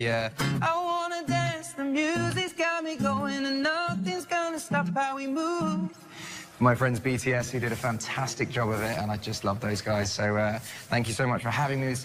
Yeah. I wanna dance, the music's got me going, and nothing's gonna stop how we move. My friends BTS, who did a fantastic job of it, and I just love those guys. So uh, thank you so much for having me this